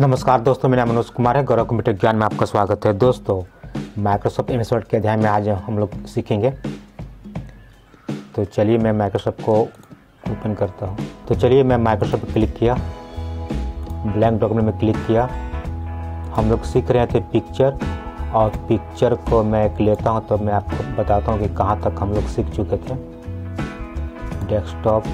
नमस्कार दोस्तों, मेरा मनोज कुमार है, गौरव कंप्यूटर ज्ञान में आपका स्वागत है। दोस्तों माइक्रोसॉफ्ट एम के अध्याय में आज हम लोग सीखेंगे। तो चलिए मैं माइक्रोसॉफ्ट को ओपन करता हूँ। तो चलिए मैं माइक्रोसॉफ्ट क्लिक किया। ब्लैंक डॉक्यूमेंट में क्लिक किया। हम लोग सीख रहे थे पिक्चर और पिक्चर को मैं एक लेता हूँ तो मैं आपको बताता हूँ कि कहाँ तक हम लोग सीख चुके थे। डेस्कटॉप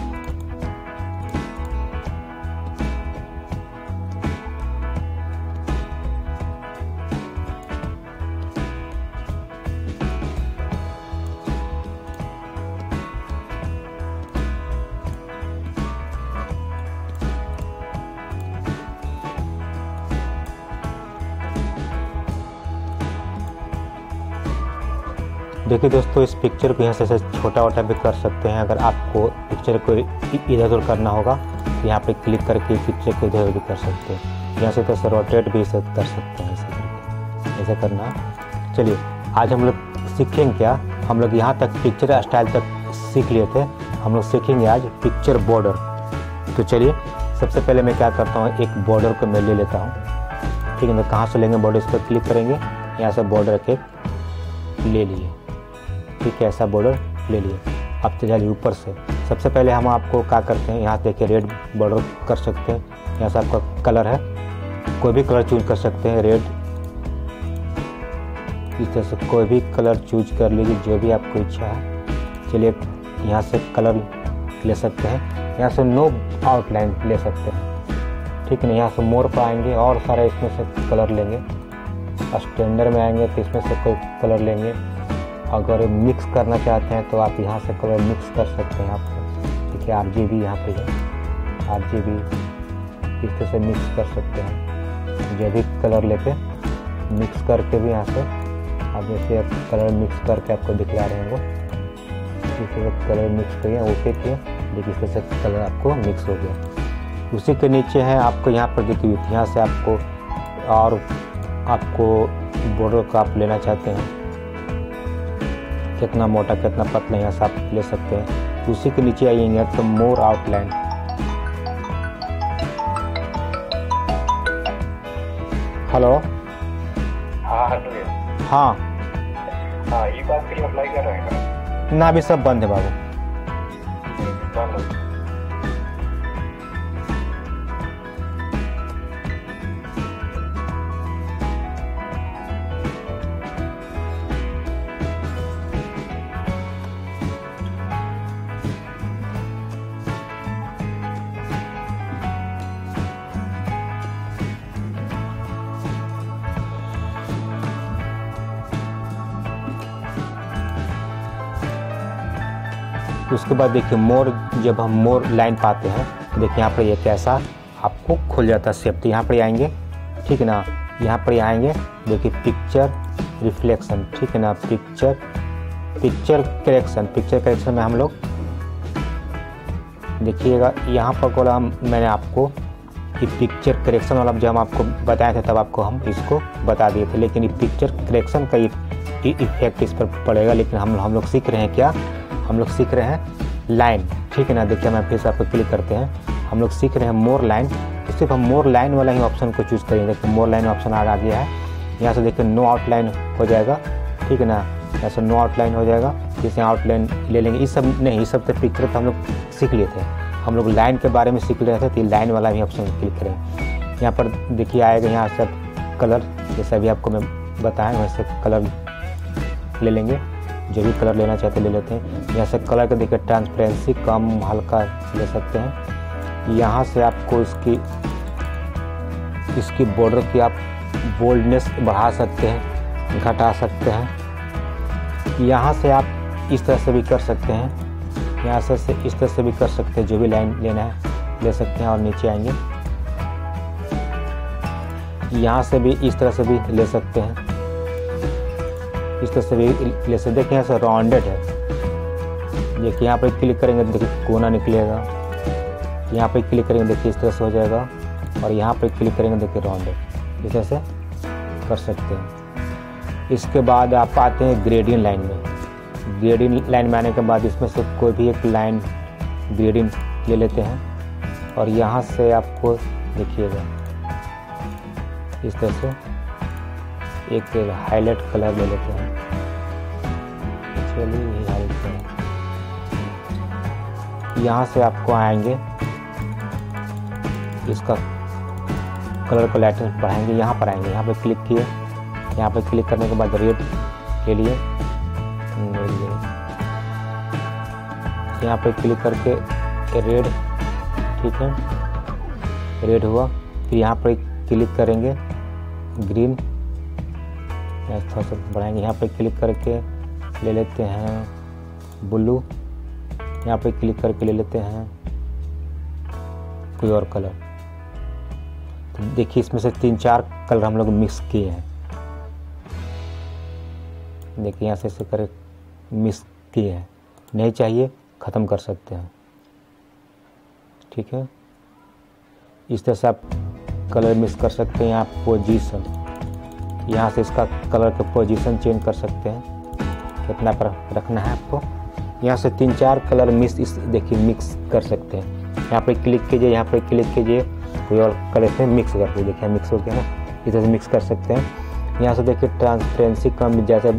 देखिए दोस्तों, इस पिक्चर को यहाँ से छोटा वोटा भी कर सकते हैं। अगर आपको पिक्चर को इधर उधर करना होगा तो यहाँ पे क्लिक करके पिक्चर को इधर भी कर सकते हैं। यहाँ से तो सर रोटेट भी इसे कर सकते हैं, ऐसा करना। चलिए, आज हम लोग सीखेंगे क्या? हम लोग यहाँ तक पिक्चर स्टाइल तक सीख लिए थे। हम लोग सीखेंगे आज पिक्चर बॉर्डर तो चलिए, सबसे पहले मैं क्या करता हूँ, एक बॉर्डर को मैं ले लेता हूँ। ठीक है, मैं कहाँ से लेंगे बॉर्डर इस पर क्लिक करेंगे। यहाँ से बॉर्डर के ले लिए। ठीक है, ऐसा बॉर्डर ले लिए। अब तो जाइए ऊपर से। सबसे पहले हम आपको क्या करते हैं, यहाँ देखिए रेड बॉर्डर कर सकते हैं। यहाँ से आपका कलर है। कोई भी कलर चूज़ कर सकते हैं रेड इस तरह से कोई भी कलर चूज़ कर लीजिए, जो भी आपको इच्छा है। चलिए, यहाँ से कलर ले सकते हैं। यहाँ से नो आउटलाइन ले सकते हैं। ठीक है यहाँ से मोर पर आएँगे और सारे इसमें से कलर लेंगे। स्टैंडर्ड में आएँगे तो इसमें से कोई कलर लेंगे। अगर मिक्स करना चाहते हैं तो आप यहाँ से कलर मिक्स कर सकते हैं आप। देखिए आर जी बी यहाँ पे है। आर जी बी इस तरह से मिक्स कर सकते हैं। जो भी कलर लेके मिक्स करके भी यहाँ से आप जैसे कलर मिक्स करके आपको दिखला रहे हैं वो। इस तरह कलर मिक्स करिए ओके किए। देखिए, इस तरह से कलर आपको मिक्स हो गया। उसी के नीचे है आपको यहाँ पर देखिए यहाँ से आपको और आपको बॉर्डर का आप लेना चाहते हैं। कितना मोटा कितना पतला यहाँ से आप ले सकते हैं। उसी के नीचे आइएँगे तो मोर आउटलाइन हेलो हाँ हेलो हाँ। हाँ ये बात के लिए अप्लाई कर रहे हैं ना अभी सब बंद है बाबू। उसके बाद देखिए, मोर, जब हम मोर लाइन पाते हैं, देखिए यहाँ पर ये कैसा आपको खुल जाता है सेप तो यहाँ पर आएँगे, ठीक है ना? यहाँ पर आएँगे, देखिए पिक्चर रिफ्लेक्शन ठीक है ना? Picture picture correction picture correction में हम लोग देखिएगा, यहाँ पर बोला हम, मैंने आपको कि पिक्चर करेक्शन वाला जब हम आपको बताए थे, तब आपको हम इसको बता दिए थे, लेकिन ये पिक्चर करेक्शन का इफ़ेक्ट इस पर पड़ेगा, लेकिन हम हम लोग सीख रहे हैं क्या? हम लोग सीख रहे हैं लाइन। ठीक है ना? देखिए मैं फिर से आपको क्लिक करते हैं। हम लोग सीख रहे हैं मोर लाइन। तो सिर्फ़ हम मोर लाइन वाला ही ऑप्शन को चूज़ करेंगे। देखिए, मोर लाइन ऑप्शन आ गया है। यहाँ से देखिए नो आउटलाइन हो जाएगा। ठीक है ना? यहाँ से नो आउटलाइन हो जाएगा। जैसे आउटलाइन ले लेंगे। ये सब नहीं ये सब तो पिक्चर तो हम लोग सीख लिए थे। हम लोग लाइन के बारे में सीख रहे थे तो लाइन वाला भी ऑप्शन क्लिक करें। यहाँ पर देखिए, आएगा यहाँ से कलर जैसे अभी आपको मैं बताएँ वैसे कलर ले लेंगे। जो भी कलर लेना चाहते ले लेते हैं। यहाँ से कलर का देखिए ट्रांसपेरेंसी कम हल्का ले सकते हैं। यहाँ से आपको इसकी इसकी बॉर्डर की आप बोल्डनेस बढ़ा सकते हैं घटा सकते हैं। यहाँ से आप इस तरह से भी कर सकते हैं। यहाँ से, से इस तरह से भी कर सकते हैं जो भी लाइन लेना है ले सकते हैं और नीचे आएँगे। यहाँ से भी इस तरह से भी ले सकते हैं। इस तरह से भी ले सकते देखिए यहाँ से राउंडेड है। देखिए, यहाँ पर क्लिक करेंगे तो देखिए कोना निकलेगा। यहाँ पर क्लिक करेंगे देखिए इस तरह से हो जाएगा। और यहाँ पर क्लिक करेंगे देखिए राउंडेड इस तरह से कर सकते हैं। इसके बाद आप आते हैं ग्रेडियन लाइन में। ग्रेडियन लाइन में आने के बाद इसमें से कोई भी एक लाइन ग्रेडियन ले लेते हैं। और यहाँ से आपको देखिएगा। इस तरह से एक हाईलाइट कलर ले लेते हैं। चलिए करें यहाँ से आपको आएँगे। इसका कलर को लाइटिंग बढ़ाएँगे। यहाँ पर आएँगे। यहाँ पर क्लिक किए। यहाँ पर क्लिक करने के बाद रेड के लिए यहाँ पे क्लिक करके रेड ठीक है? रेड हुआ। फिर यहाँ पर क्लिक करेंगे ग्रीन थोड़ा सा बढ़ाएँगे यहाँ पे क्लिक करके ले लेते हैं ब्लू यहाँ पे क्लिक करके ले लेते हैं कोई और कलर। तो देखिए, इसमें से तीन चार कलर हम लोग मिक्स किए हैं। देखिए, यहाँ से ऐसे कर मिक्स किए हैं। नहीं चाहिए, ख़त्म कर सकते हैं। ठीक है? इस तरह से आप कलर मिक्स कर सकते हैं यहाँ पोजीशन यहाँ से इसका कलर का पोजीशन चेंज कर सकते हैं। कितना पर रखना है आपको? यहाँ से तीन चार कलर मिक्स इस देखिए मिक्स कर सकते हैं। यहाँ पर क्लिक कीजिए, यहाँ पर क्लिक कीजिए, कोई और कलर से मिक्स करके देखिए मिक्स हो गया ना? इस तरह से मिक्स कर सकते हैं। यहाँ से देखिए ट्रांसपेरेंसी कम जैसे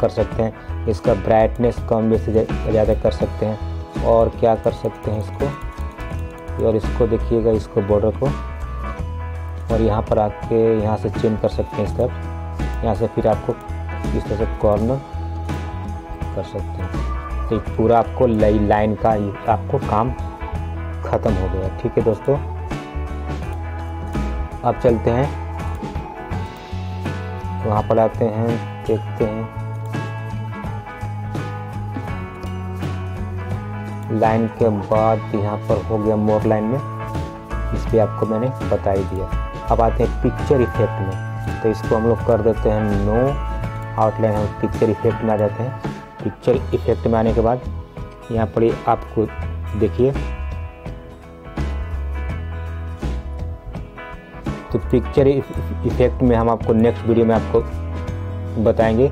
कर सकते हैं। इसका ब्राइटनेस कम बेसी ज़्यादा कर सकते हैं। और क्या कर सकते हैं इसको? और इसको देखिएगा, इसको बॉर्डर को। और यहाँ पर आके यहाँ से चेंज कर सकते हैं तरफ़ यहाँ से फिर आपको इस तरह से कॉर्नर कर सकते हैं। तो पूरा आपको लाइन का आपको काम ख़त्म हो गया। ठीक है दोस्तों? अब चलते हैं। वहाँ पर आते हैं, देखते हैं। लाइन के बाद यहाँ पर हो गया मोर लाइन में। इस पर आपको मैंने बता ही दिया। अब आते हैं पिक्चर इफ़ेक्ट में। तो इसको हम लोग कर देते हैं नो आउटलाइन हम पिक्चर इफ़ेक्ट में आ जाते हैं। पिक्चर इफ़ेक्ट में आने के बाद यहाँ पर आपको देखिए। तो पिक्चर इफ़ेक्ट में हम आपको नेक्स्ट वीडियो में आपको बताएँगे।